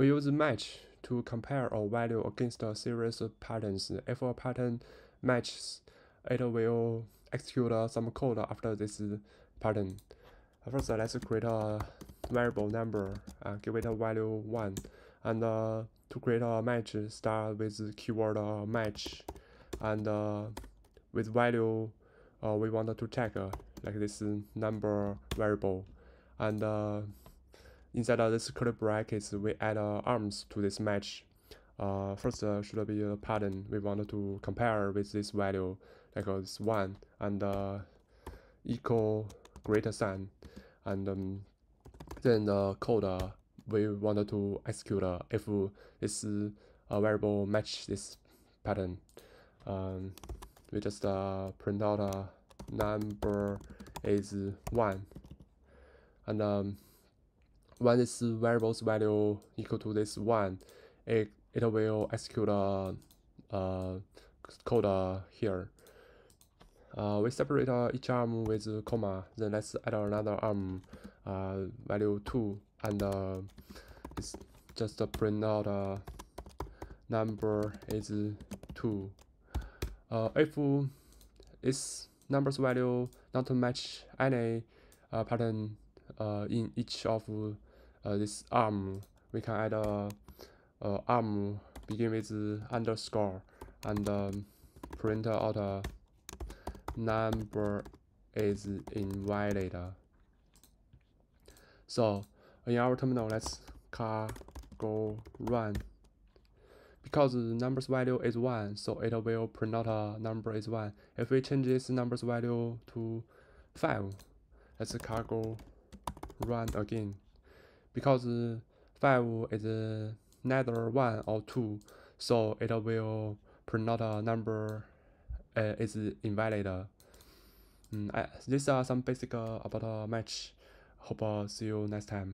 We use match to compare a value against a series of patterns. If a pattern matches, it will execute some code after this pattern. First, let's create a variable number, uh, give it a value 1. And uh, to create a match, start with keyword uh, match. And uh, with value, uh, we want to check uh, like this number variable. And inside of this curly brackets, we add arms to this match. first should be a pattern. We want to compare with this value, like this 1, and equal greater than, and um, then the code uh, we wanted to execute uh, if this uh, variable match this pattern. Um, we just uh, print out a number is 1 and um, when this variable's value equal to this 1 it, it will execute a, a code uh, here uh, we separate uh, each arm with a comma, then let's add another arm, uh, value 2, and uh, it's just print out uh, number is 2. Uh, if this number's value not to match any uh, pattern uh, in each of uh, this arm, we can add a, arm begin with underscore and um, print out a number is invalid. So in our terminal, let's cargo run. Because the number's value is 1, so it will print out a number is 1. If we change this number's value to 5, let's cargo run again. Because 5 is neither 1 or 2, so it will print a number uh, is invalid. Mm, I, these are some basic uh, about a match. Hope uh, see you next time.